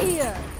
Maria!